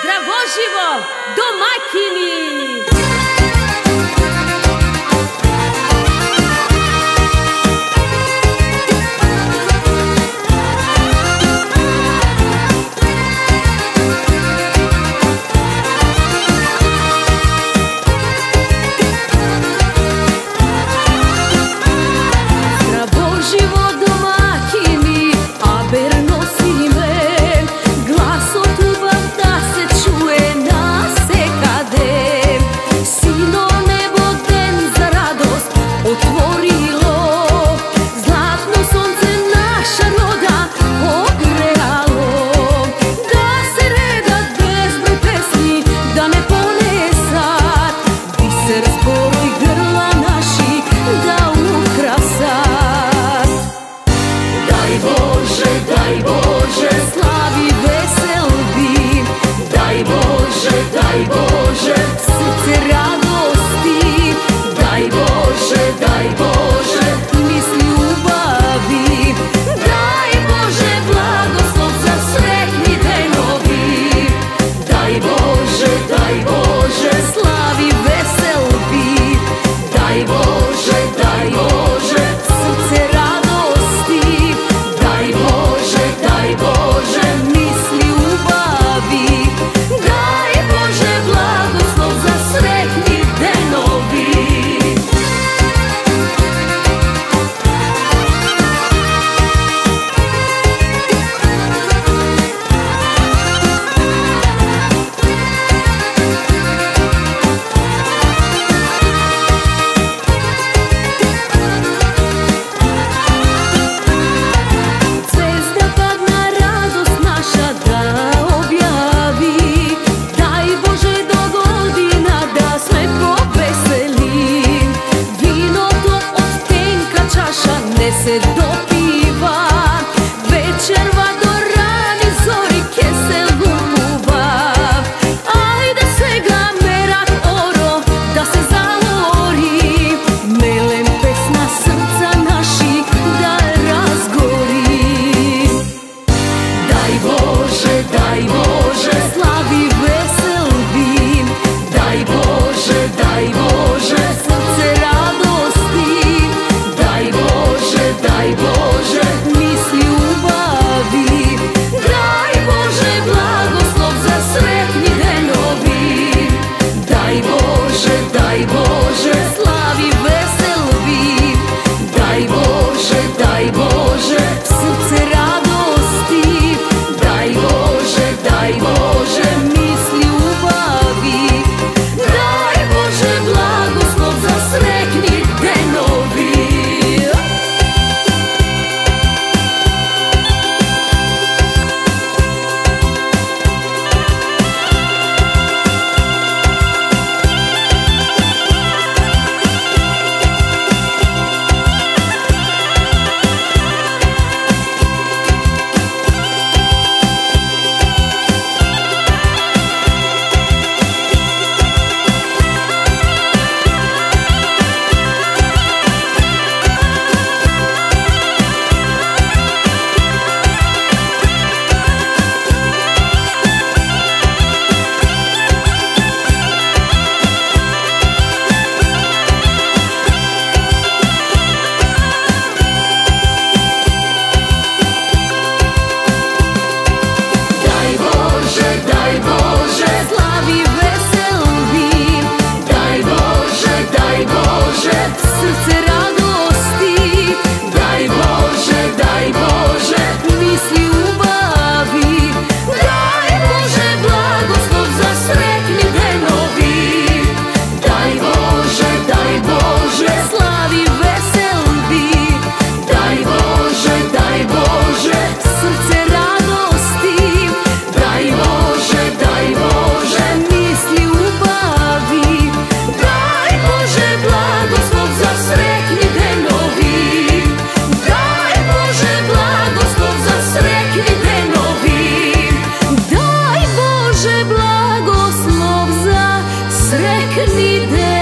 Здраво живо, домакини! se dopiva Večerva do rani zori kesel gumuva Ajde se ga merak oro da se zavori Melem pesna srca naši da razgori. Daj Bože, daj Bože, slavi vesel vin. Daj Bože, daj Bože. I could need them.